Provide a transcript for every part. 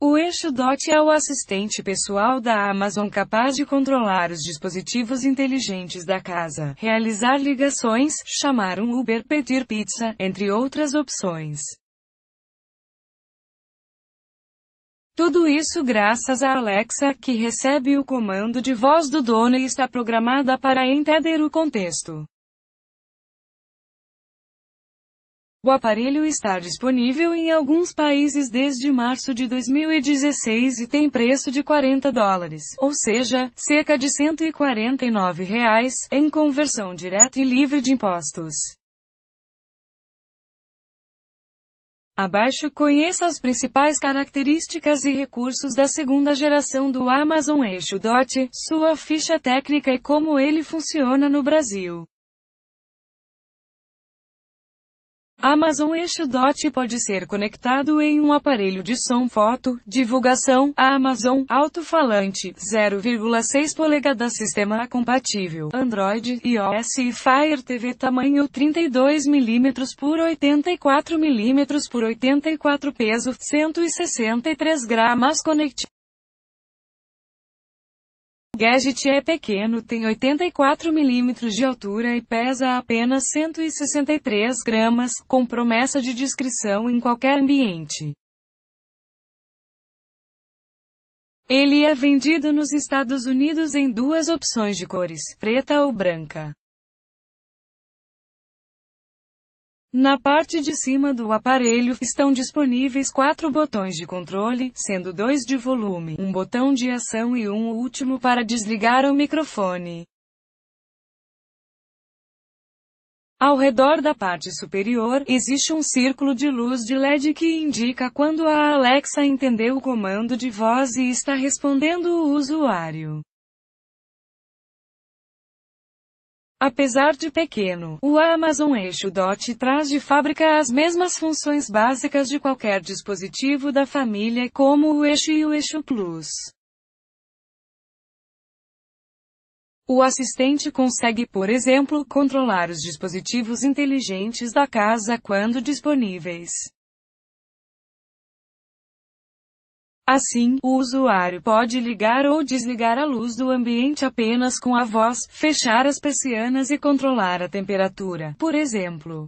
O eixo DOT é o assistente pessoal da Amazon capaz de controlar os dispositivos inteligentes da casa, realizar ligações, chamar um Uber, pedir pizza, entre outras opções. Tudo isso graças a Alexa, que recebe o comando de voz do dono e está programada para entender o contexto. O aparelho está disponível em alguns países desde março de 2016 e tem preço de 40 dólares, ou seja, cerca de 149 reais, em conversão direta e livre de impostos. Abaixo conheça as principais características e recursos da segunda geração do Amazon Eixo Dot, sua ficha técnica e como ele funciona no Brasil. Amazon Eixo Dot pode ser conectado em um aparelho de som foto, divulgação, Amazon, alto-falante, 0,6 polegadas sistema compatível, Android, iOS e Fire TV tamanho 32 mm por 84 mm por 84 peso, 163 gramas conectivo. Gadget é pequeno, tem 84 mm de altura e pesa apenas 163 gramas, com promessa de descrição em qualquer ambiente. Ele é vendido nos Estados Unidos em duas opções de cores, preta ou branca. Na parte de cima do aparelho, estão disponíveis quatro botões de controle, sendo dois de volume, um botão de ação e um último para desligar o microfone. Ao redor da parte superior, existe um círculo de luz de LED que indica quando a Alexa entendeu o comando de voz e está respondendo o usuário. Apesar de pequeno, o Amazon Eixo Dot traz de fábrica as mesmas funções básicas de qualquer dispositivo da família, como o Eixo e o Eixo Plus. O assistente consegue, por exemplo, controlar os dispositivos inteligentes da casa quando disponíveis. Assim, o usuário pode ligar ou desligar a luz do ambiente apenas com a voz, fechar as persianas e controlar a temperatura, por exemplo.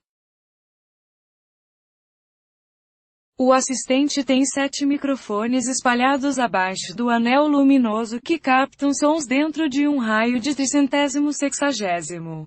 O assistente tem sete microfones espalhados abaixo do anel luminoso que captam sons dentro de um raio de tricentésimo sexagésimo.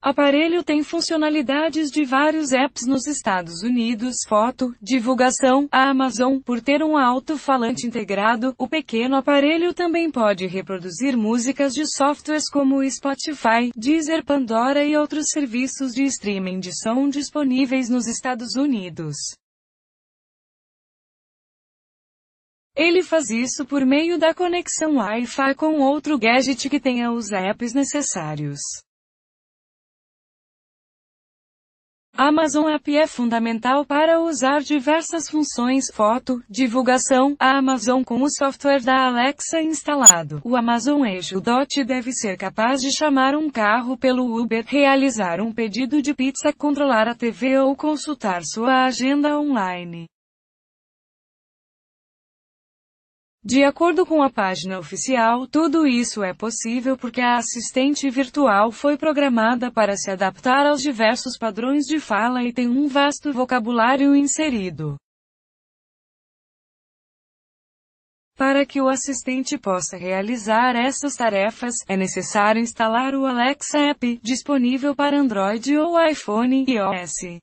Aparelho tem funcionalidades de vários apps nos Estados Unidos, foto, divulgação, a Amazon, por ter um alto-falante integrado, o pequeno aparelho também pode reproduzir músicas de softwares como Spotify, Deezer, Pandora e outros serviços de streaming de som disponíveis nos Estados Unidos. Ele faz isso por meio da conexão Wi-Fi com outro gadget que tenha os apps necessários. Amazon App é fundamental para usar diversas funções, foto, divulgação, a Amazon com o software da Alexa instalado. O Amazon Eixo Dot deve ser capaz de chamar um carro pelo Uber, realizar um pedido de pizza, controlar a TV ou consultar sua agenda online. De acordo com a página oficial, tudo isso é possível porque a assistente virtual foi programada para se adaptar aos diversos padrões de fala e tem um vasto vocabulário inserido. Para que o assistente possa realizar essas tarefas, é necessário instalar o Alexa App, disponível para Android ou iPhone e iOS.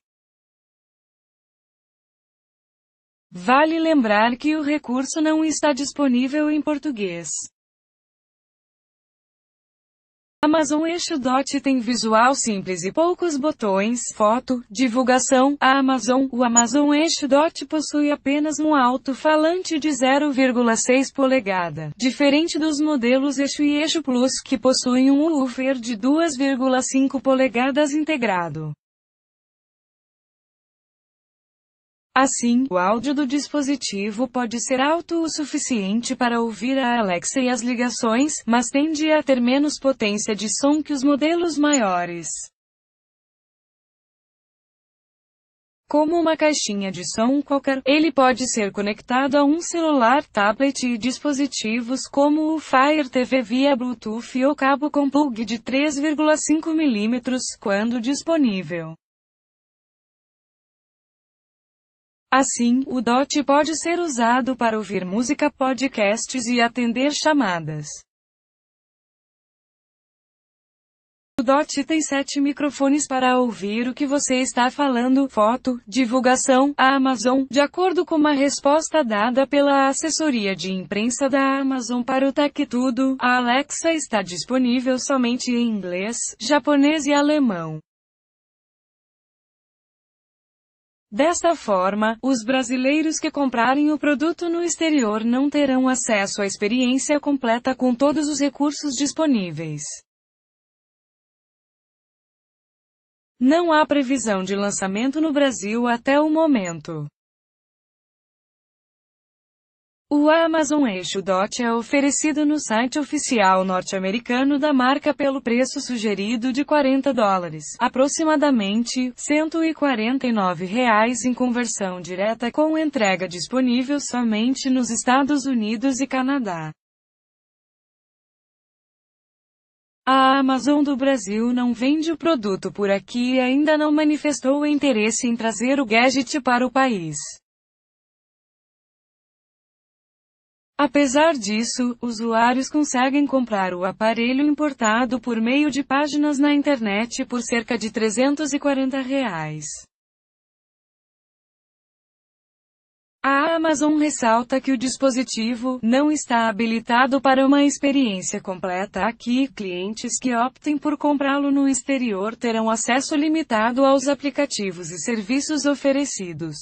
Vale lembrar que o recurso não está disponível em português. Amazon Eixo Dot tem visual simples e poucos botões, foto, divulgação, a Amazon, o Amazon Eixo Dot possui apenas um alto-falante de 0,6 polegada, diferente dos modelos Eixo e Eixo Plus que possuem um woofer de 2,5 polegadas integrado. Assim, o áudio do dispositivo pode ser alto o suficiente para ouvir a Alexa e as ligações, mas tende a ter menos potência de som que os modelos maiores. Como uma caixinha de som qualquer, ele pode ser conectado a um celular, tablet e dispositivos como o Fire TV via Bluetooth ou cabo com plug de 3,5 mm, quando disponível. Assim, o DOT pode ser usado para ouvir música, podcasts e atender chamadas. O DOT tem sete microfones para ouvir o que você está falando, foto, divulgação, a Amazon, de acordo com uma resposta dada pela assessoria de imprensa da Amazon para o Tech Tudo, a Alexa está disponível somente em inglês, japonês e alemão. Desta forma, os brasileiros que comprarem o produto no exterior não terão acesso à experiência completa com todos os recursos disponíveis. Não há previsão de lançamento no Brasil até o momento. O Amazon Eixo Dot é oferecido no site oficial norte-americano da marca pelo preço sugerido de 40 dólares, aproximadamente 149 reais em conversão direta com entrega disponível somente nos Estados Unidos e Canadá. A Amazon do Brasil não vende o produto por aqui e ainda não manifestou interesse em trazer o gadget para o país. Apesar disso, usuários conseguem comprar o aparelho importado por meio de páginas na internet por cerca de 340 reais. A Amazon ressalta que o dispositivo não está habilitado para uma experiência completa aqui. Clientes que optem por comprá-lo no exterior terão acesso limitado aos aplicativos e serviços oferecidos.